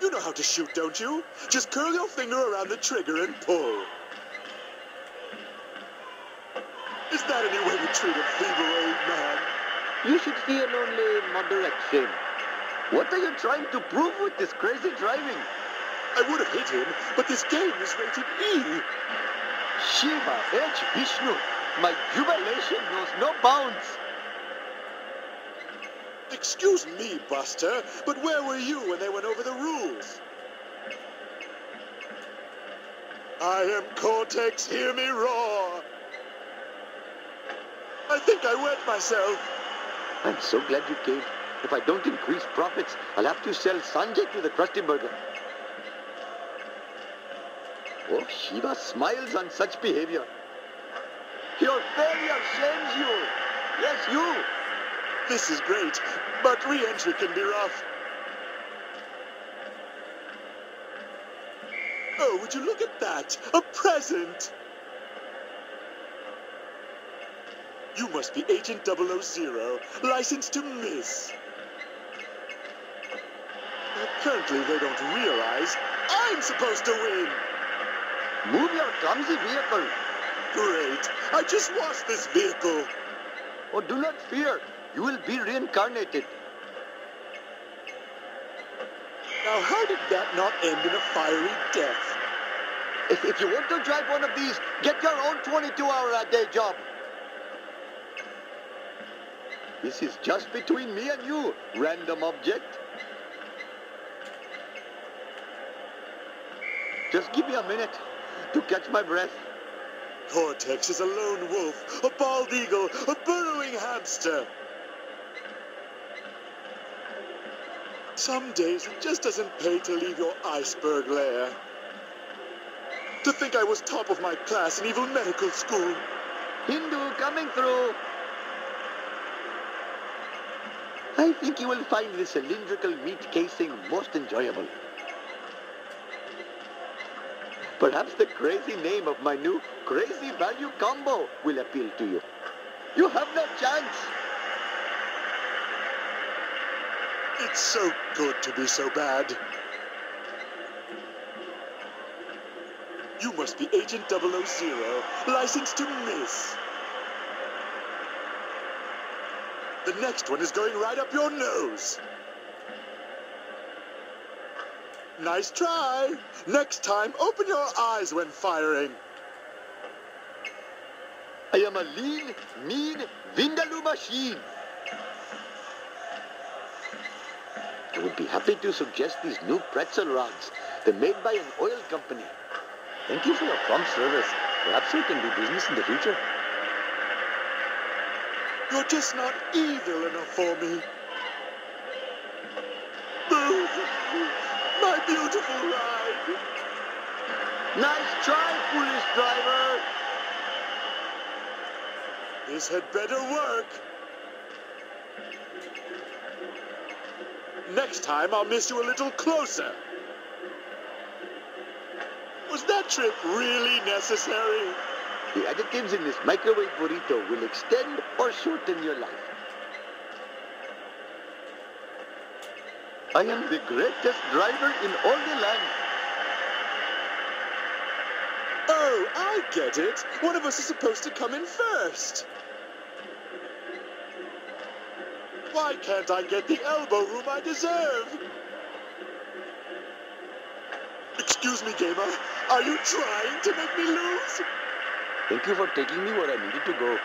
You know how to shoot, don't you? Just curl your finger around the trigger and pull. Is that any way to treat a feeble old man? You should fear only moderate shame. What are you trying to prove with this crazy driving? I would have hit him, but this game is rated E. Shiva H. Vishnu, my jubilation knows no bounds. Excuse me, Buster, but where were you when they went over the rules? I am Cortex, hear me roar. I think I wet myself. I'm so glad you came. If I don't increase profits, I'll have to sell Sanjay to the Krusty Burger. Oh, Shiva smiles on such behavior. Your failure shames you. Yes, you. This is great, but re-entry can be rough. Oh, would you look at that? A present! You must be Agent 000, licensed to miss. Apparently they don't realize I'm supposed to win. Move your clumsy vehicle. Great. I just washed this vehicle. Oh, do not fear. You will be reincarnated. Now, how did that not end in a fiery death? If, if you want to drive one of these, get your own 22-hour-a-day job. This is just between me and you, random object. Just give me a minute to catch my breath. Cortex is a lone wolf, a bald eagle, a burrowing hamster. Some days it just doesn't pay to leave your iceberg lair. To think I was top of my class in evil medical school. Hindu coming through. I think you will find this cylindrical meat casing most enjoyable. Perhaps the crazy name of my new crazy value combo will appeal to you. You have no chance. It's so good to be so bad. You must be Agent 000, licensed to miss. The next one is going right up your nose. Nice try. Next time, open your eyes when firing. I am a lean, mean Vindaloo machine. I would be happy to suggest these new pretzel rods. They're made by an oil company. Thank you for your prompt service. Perhaps we can do business in the future. You're just not evil enough for me. My beautiful ride. Nice try, foolish driver. This had better work. Next time, I'll miss you a little closer. Was that trip really necessary? The additives in this microwave burrito will extend or shorten your life. I am the greatest driver in all the land. Oh, I get it. One of us is supposed to come in first. Why can't I get the elbow room I deserve? Excuse me, gamer. Are you trying to make me lose? Thank you for taking me where I needed to go.